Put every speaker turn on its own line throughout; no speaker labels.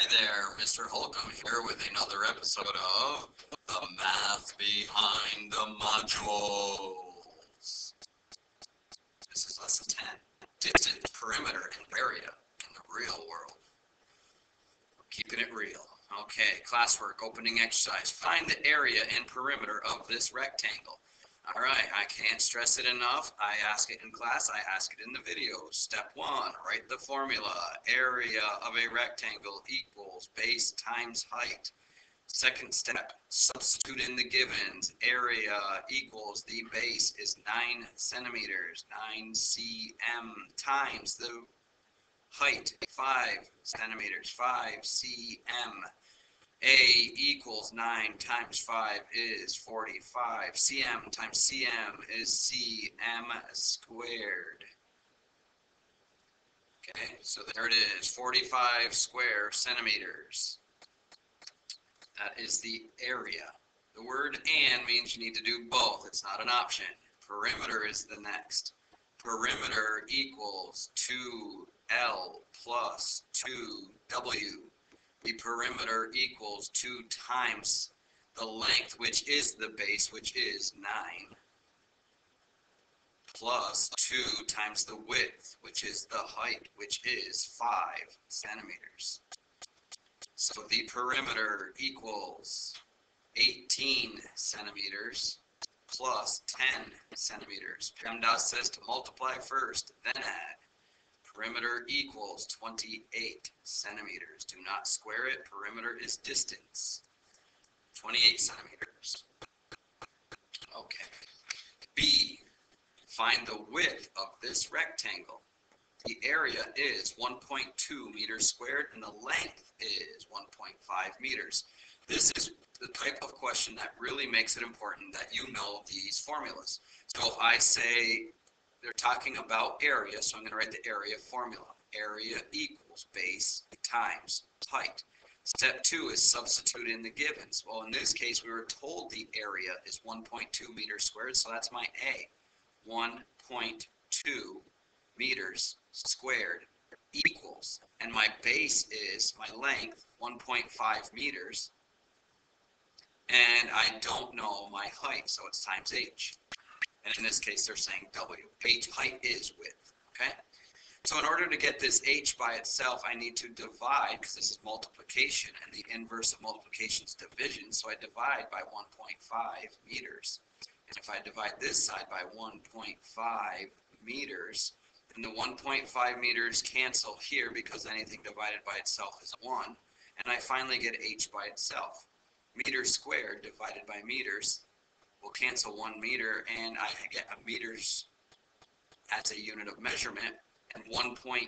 Hi there, Mr. Holcomb here with another episode of The Math Behind the Modules. This is lesson 10, distance, perimeter, and area in the real world. Keeping it real. Okay, classwork, opening exercise. Find the area and perimeter of this rectangle. All right, I can't stress it enough. I ask it in class, I ask it in the video. Step one, write the formula. Area of a rectangle equals base times height. Second step, substitute in the givens. Area equals the base is 9 centimeters, 9 cm times the height, 5 centimeters, 5 cm. A equals 9 times 5 is 45. cm times cm is cm squared. Okay, so there it is, 45 square centimeters. That is the area. The word and means you need to do both. It's not an option. Perimeter is the next. Perimeter equals 2L plus 2W the perimeter equals 2 times the length, which is the base, which is 9, plus 2 times the width, which is the height, which is 5 centimeters. So the perimeter equals 18 centimeters plus 10 centimeters. PEMDAS says to multiply first, then add. Perimeter equals 28 centimeters. Do not square it. Perimeter is distance. 28 centimeters. Okay. B, find the width of this rectangle. The area is 1.2 meters squared and the length is 1.5 meters. This is the type of question that really makes it important that you know these formulas. So if I say they're talking about area, so I'm going to write the area formula. Area equals base times height. Step two is substitute in the givens. Well, in this case, we were told the area is 1.2 meters squared, so that's my A. 1.2 meters squared equals, and my base is my length, 1.5 meters, and I don't know my height, so it's times h. And in this case, they're saying W. H height is width, okay? So in order to get this H by itself, I need to divide, because this is multiplication, and the inverse of multiplication is division, so I divide by 1.5 meters. And if I divide this side by 1.5 meters, then the 1.5 meters cancel here because anything divided by itself is 1. And I finally get H by itself. Meters squared divided by meters will cancel one meter and I get a meters as a unit of measurement and 1.2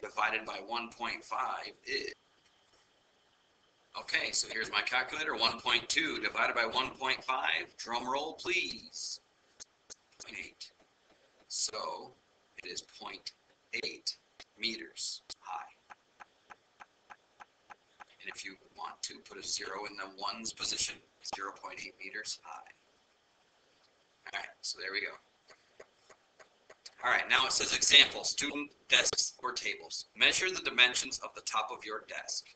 divided by 1.5 is Okay, so here's my calculator, 1.2 divided by 1.5, drum roll please, 0.8. So it is 0.8 meters high. And if you want to put a zero in the ones position, 0.8 meters high. All right, so there we go. All right, now it says example, student desks or tables. Measure the dimensions of the top of your desk.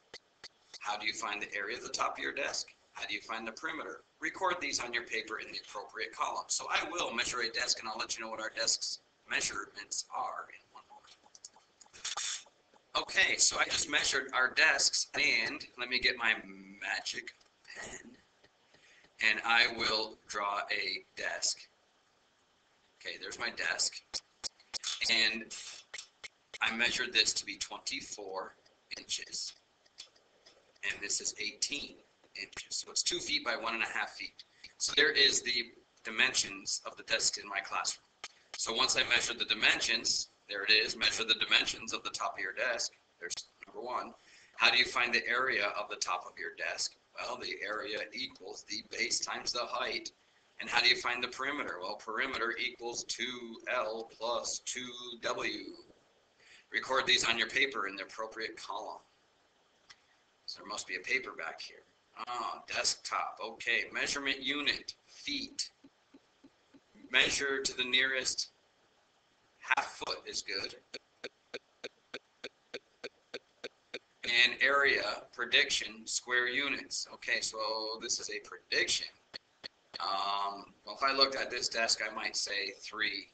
How do you find the area of the top of your desk? How do you find the perimeter? Record these on your paper in the appropriate column. So I will measure a desk and I'll let you know what our desk's measurements are in. Okay, so I just measured our desks and let me get my magic pen and I will draw a desk. Okay, there's my desk. And I measured this to be 24 inches. And this is 18 inches. So it's two feet by one and a half feet. So there is the dimensions of the desk in my classroom. So once I measure the dimensions, there it is, measure the dimensions of the top of your desk. There's number one. How do you find the area of the top of your desk? Well, the area equals the base times the height. And how do you find the perimeter? Well, perimeter equals 2L plus 2W. Record these on your paper in the appropriate column. So there must be a paper back here. Ah, desktop. Okay, measurement unit, feet. Measure to the nearest half foot is good. And area prediction, square units. Okay, so this is a prediction. Um, well, if I looked at this desk, I might say three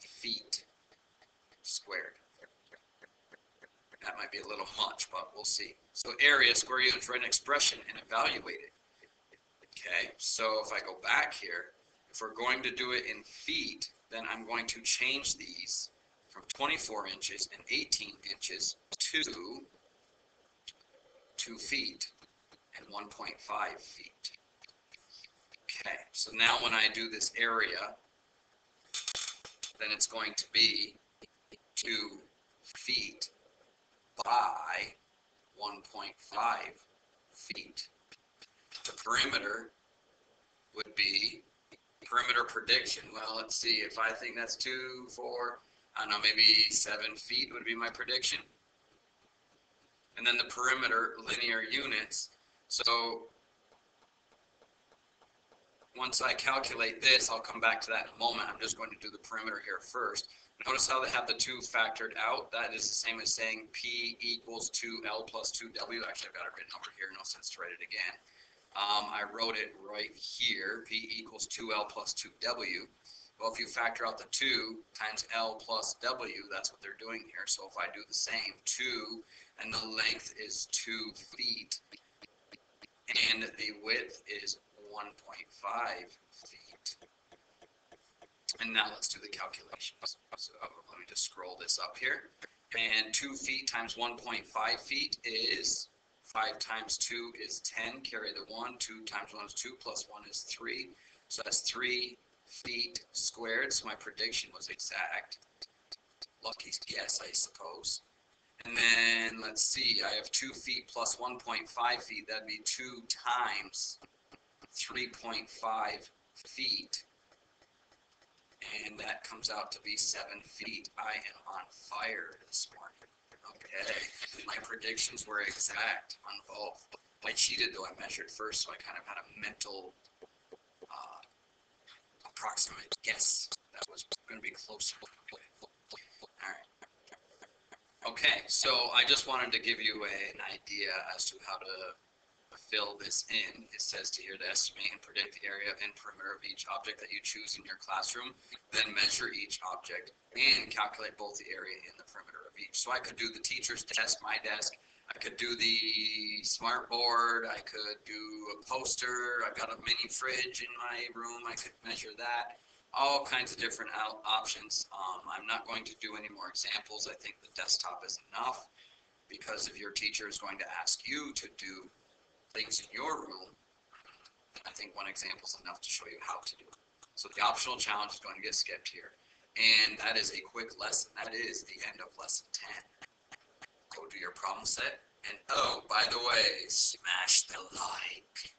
feet squared. That might be a little much, but we'll see. So area, square units, write an expression and evaluate it. Okay, so if I go back here, if we're going to do it in feet, then I'm going to change these from 24 inches and 18 inches to 2 feet and 1.5 feet. Okay, so now when I do this area, then it's going to be 2 feet by 1.5 feet. The perimeter would be perimeter prediction. Well, let's see, if I think that's two, four, I don't know, maybe seven feet would be my prediction. And then the perimeter linear units. So once I calculate this, I'll come back to that in a moment. I'm just going to do the perimeter here first. Notice how they have the two factored out. That is the same as saying P equals 2L plus 2W. Actually, I've got it written over here. No sense to write it again. Um, I wrote it right here. P equals 2L plus 2W. Well, if you factor out the 2 times L plus W, that's what they're doing here. So if I do the same, 2, and the length is 2 feet, and the width is 1.5 feet. And now let's do the calculations. So let me just scroll this up here. And 2 feet times 1.5 feet is 5 times 2 is 10. Carry the 1. 2 times 1 is 2 plus 1 is 3. So that's 3 feet squared. So my prediction was exact. Lucky guess, I suppose. And then let's see, I have 2 feet plus 1.5 feet. That'd be 2 times 3.5 feet. And that comes out to be 7 feet. I am on fire this morning. Okay, my predictions were exact on both. I cheated though, I measured first, so I kind of had a mental uh, approximate guess that was going to be close. Okay, so I just wanted to give you a, an idea as to how to fill this in. It says to here to estimate and predict the area and perimeter of each object that you choose in your classroom, then measure each object and calculate both the area and the perimeter of each. So I could do the teacher's desk, my desk, I could do the smart board, I could do a poster, I've got a mini fridge in my room, I could measure that. All kinds of different options. Um, I'm not going to do any more examples. I think the desktop is enough because if your teacher is going to ask you to do things in your room, I think one example is enough to show you how to do it. So the optional challenge is going to get skipped here. And that is a quick lesson. That is the end of lesson 10. Go do your problem set. And oh, by the way, smash the like.